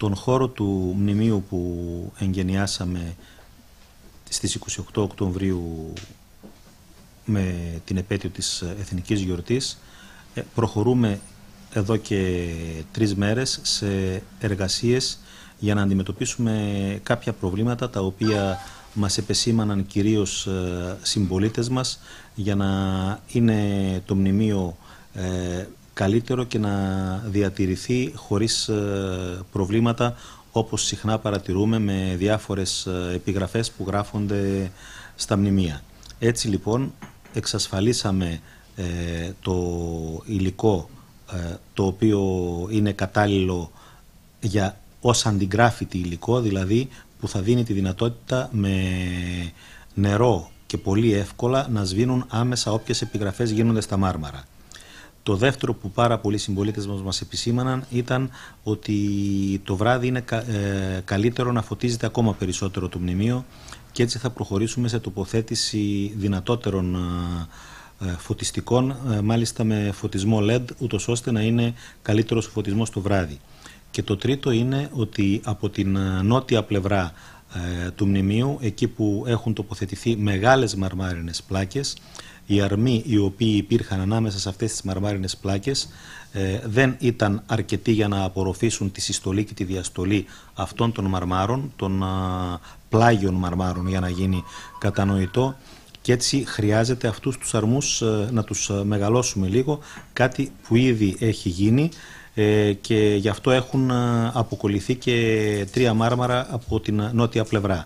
τον χώρο του μνημείου που εγγενιάσαμε στις 28 Οκτωβρίου με την επέτειο της Εθνικής Γιορτής ε, προχωρούμε εδώ και τρεις μέρες σε εργασίες για να αντιμετωπίσουμε κάποια προβλήματα τα οποία μας επεσήμαναν κυρίως ε, συμπολίτες μας για να είναι το μνημείο ε, καλύτερο και να διατηρηθεί χωρίς προβλήματα όπως συχνά παρατηρούμε με διάφορες επιγραφές που γράφονται στα μνημεία. Έτσι λοιπόν εξασφαλίσαμε το υλικό ε, το οποίο είναι κατάλληλο για ως αντιγράφητη υλικό, δηλαδή που θα δίνει τη δυνατότητα με νερό και πολύ εύκολα να σβήνουν άμεσα όποιες επιγραφές γίνονται στα μάρμαρα. Το δεύτερο που πάρα πολλοί συμπολίτες μας μας επισήμαναν ήταν ότι το βράδυ είναι ε, καλύτερο να φωτίζεται ακόμα περισσότερο το μνημείο και έτσι θα προχωρήσουμε σε τοποθέτηση δυνατότερων ε, φωτιστικών, ε, μάλιστα με φωτισμό LED, ούτως ώστε να είναι καλύτερος ο φωτισμός το βράδυ. Και το τρίτο είναι ότι από την ε, νότια πλευρά του μνημείου, εκεί που έχουν τοποθετηθεί μεγάλες μαρμάρινες πλάκες, οι αρμοί οι οποίοι υπήρχαν ανάμεσα σε αυτές τις μαρμάρινες πλάκες δεν ήταν αρκετοί για να απορροφήσουν τη συστολή και τη διαστολή αυτών των μαρμάρων, των πλάγιων μαρμάρων για να γίνει κατανοητό και έτσι χρειάζεται αυτούς τους αρμούς ε, να τους ε, μεγαλώσουμε λίγο, κάτι που ήδη έχει γίνει ε, και γι' αυτό έχουν αποκολληθεί και τρία μάρμαρα από την νότια πλευρά.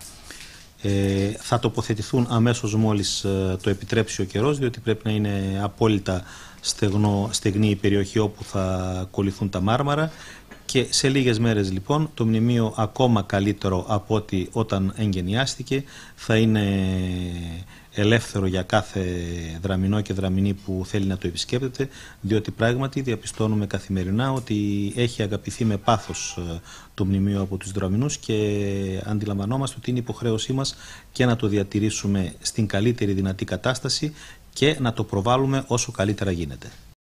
Θα τοποθετηθούν αμέσως μόλις το επιτρέψει ο καιρός, διότι πρέπει να είναι απόλυτα στεγνό, στεγνή η περιοχή όπου θα κολληθούν τα μάρμαρα και σε λίγες μέρες λοιπόν το μνημείο ακόμα καλύτερο από ό,τι όταν εγγενιάστηκε θα είναι ελεύθερο για κάθε δραμηνό και δραμηνή που θέλει να το επισκέπτεται διότι πράγματι διαπιστώνουμε καθημερινά ότι έχει αγαπηθεί με πάθος ε, το μνημείο από τους δραμηνούς και αντιλαμβανόμαστε ότι είναι υποχρέωσή μας και να το διατηρήσουμε στην καλύτερη δυνατή κατάσταση και να το προβάλλουμε όσο καλύτερα γίνεται.